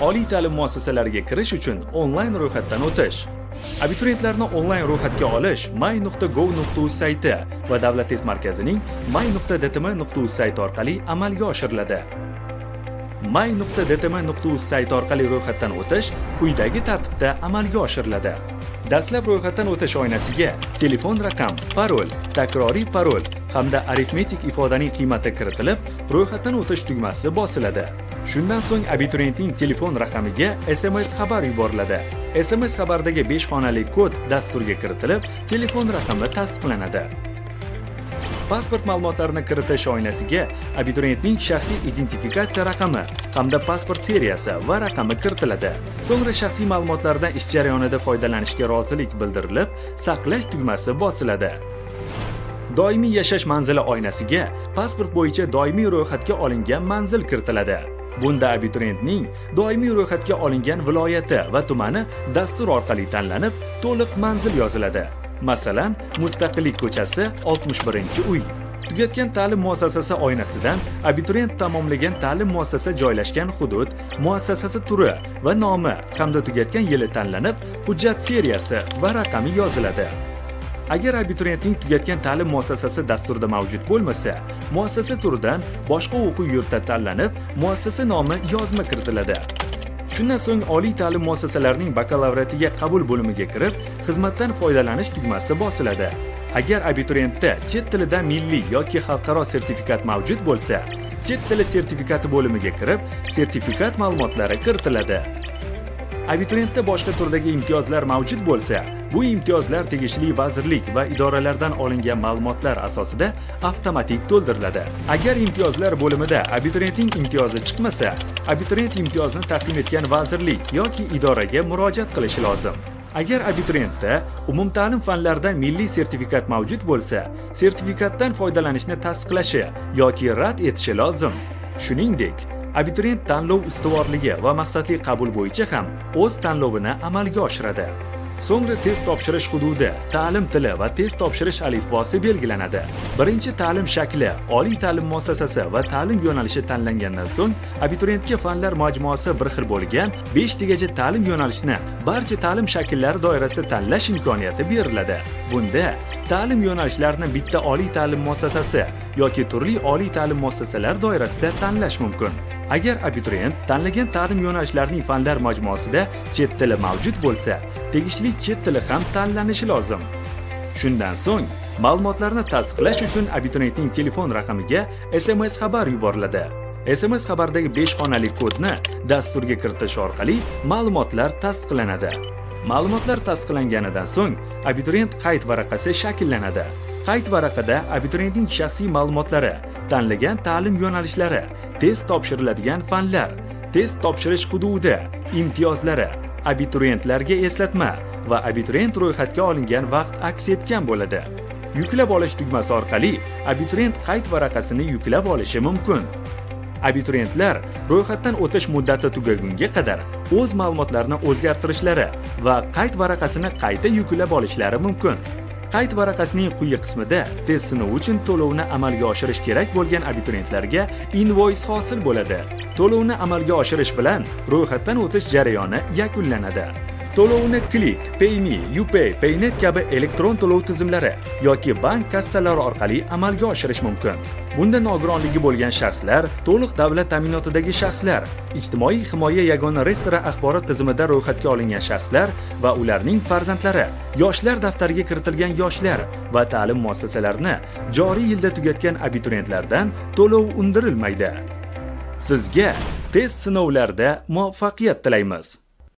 oliy ta'lim muassasalariga kirish uchun onlayn ro'yxatdan o'tish. Abituriyentlarni onlayn ro'yxatga olish may.gov.uz sayti va davlat test markazining may.dtm.uz sayti orqali amalga oshiriladi. may.dtm.uz sayti orqali ro'yxatdan o'tish quyidagi tartibda amalga oshiriladi. Dastlab ro'yxatdan o'tish oynasiga telefon raqam parol takroriy parol hamda arifmetik ifodaning qiymati kiritilib ro'yxatdan o'tish tugmasi bosiladi. Shundan so'ng abituriyentning telefon raqamiga sms xabar yuboriladi. Sms xabardagi 5 xonali kod dasturga kiritilib telefon raqami tasdiqlanadi. Pasport ma'lumotlarini kiritish oynasiga abituriyentning shaxsiy identifikatsiya raqami hamda pasport seriyasi va raqami kiritiladi. So'ngra shaxsiy ma'lumotlardan ish jarayonida foydalanishga rozilik bildirilib saqlash tugmasi bosiladi. Doimiy yashash manzili oynasiga pasport bo'yicha doimiy ro'yxatga olingan manzil kiritiladi. Bunda abituriyentning doimiy ro'yxatga olingan viloyati va tumani dastur orqali tanlanib to'liq manzil yoziladi. Masalan mustaqillik ko'chasi 61 uy. Tugatgan ta'lim muassasasi oynasidan abituriyent tamomlagan ta'lim muassasa joylashgan hudud muassasasi turi va nomi hamda tugatgan yili tanlanib hujjat seriyasi va raqami yoziladi. Agar abituriyentning tugatgan ta'lim muassasasi dasturida mavjud bo'lmasa muassasa turidan boshqa o'quv yurti tanlanib muassasa nomi yozma kiritiladi. Shundan so'ng oliy ta'lim muassasalarining bakalavriatiga qabul bo'limiga kirib xizmatdan foydalanish tugmasi bosiladi. Agar abituriyentda chet tilidan milliy yoki xalqaro sertifikat mavjud bo'lsa chet tili sertifikati bo'limiga kirib sertifikat ma'lumotlari kiritiladi. Abituriyentda boshqa turdagi imtiyozlar mavjud bo'lsa bu imtiyozlar tegishli vazirlik va idoralardan olingan ma'lumotlar asosida avtomatik to'ldiriladi. Agar imtiyozlar bo'limida abituriyentning imtiyozi chiqmasa abituriyent imtiyozni taqdim etgan vazirlik yoki idoraga murojaat qilishi lozim. Agar abituriyentda umumta'lim fanlaridan milliy sertifikat mavjud bo'lsa sertifikatdan foydalanishni tasdiqlashi yoki rad etishi lozim. Shuningdek abituriyent tanlov ustuvorligi va maqsadli qabul bo'yicha ham o'z tanlovini amalga oshiradi. So'ngra test topshirish hududi ta'lim tili va test topshirish alifbosi belgilanadi. Birinchi ta'lim shakli oliy ta'lim muassasasi va ta'lim yo'nalishi tanlangandan so'ng abituriyentga fanlar majmuasi bir xil bo'lgan beshtagacha ta'lim yo'nalishini barcha ta'lim shakllari doirasida tanlash imkoniyati beriladi. Bunda ta'lim yo'nalishlarini bitta oliy ta'lim muassasasi yoki turli oliy ta'lim muassasalari doirasida tanlash mumkin. Agar abituriyent tanlagan ta'lim yo'nalishlarining fanlar majmuasida chet tili mavjud bo'lsa tegishli chet tili ham tanlanishi lozim. Shundan so'ng ma'lumotlarni tasdiqlash uchun abituriyentning telefon raqamiga sms xabar yuboriladi. Sms xabardagi 5 xonali kodni dasturga kiritish orqali ma'lumotlar tasdiqlanadi. Ma'lumotlar tasdiqlanganidan so'ng abituriyent qayd varaqasi shakllanadi. Qayd varaqada abituriyentning shaxsiy ma'lumotlari tanlagan ta'lim yo'nalishlari test topshiriladigan fanlar test topshirish hududi imtiyozlari abituriyentlarga eslatma va abituriyent ro'yxatga olingan vaqt aks etgan bo'ladi. Yuklab olish tugmasi orqali abituriyent qayd varaqasini yuklab olishi mumkin. Abituriyentlar ro'yxatdan o'tish muddati tugagunga qadar o'z ma'lumotlarini o'zgartirishlari va qayd varaqasini qayta yuklab olishlari mumkin. Qayd varaqasining quyi qismida test sinovi uchun to'lovni amalga oshirish kerak bo'lgan abituriyentlarga invoys hosil bo'ladi. To'lovni amalga oshirish bilan ro'yxatdan o'tish jarayoni yakunlanadi. To'lovni klik payme upay paynet kabi elektron to'lov tizimlari yoki bank kassalari orqali amalga oshirish mumkin. Bunda nogironligi bo'lgan shaxslar to'liq davlat ta'minotidagi shaxslar ijtimoiy himoya yagona reyestri axborot tizimida ro'yxatga olingan shaxslar va ularning farzandlari yoshlar daftariga kiritilgan yoshlar va ta'lim muassasalarini joriy yilda tugatgan abituriyentlardan to'lov undirilmaydi. Sizga test sinovlarida muvaffaqiyat tilaymiz!